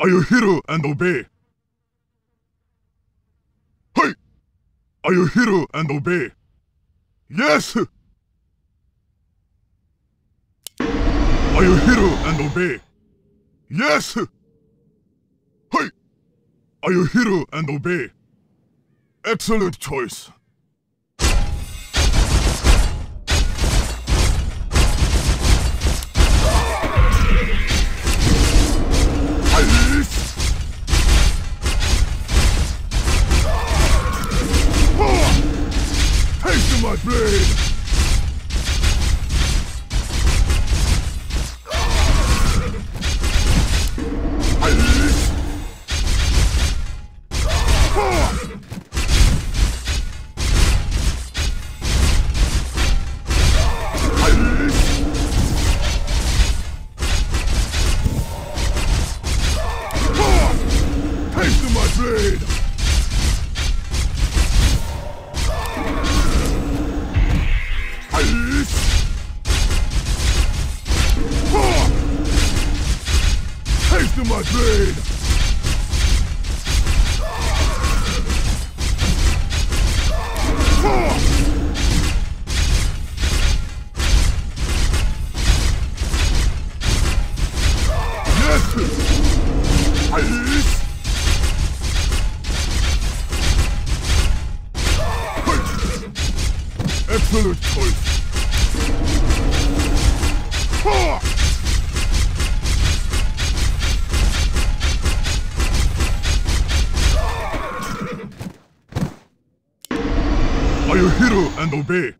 Are you hero and obey? Hey! Are you hero and obey? Yes! Are you hero and obey? Yes! Hey! Are you hero and obey? Excellent choice. Blade! Blade! Haste my! Ah! Yes! Choice! Are you hero and obey?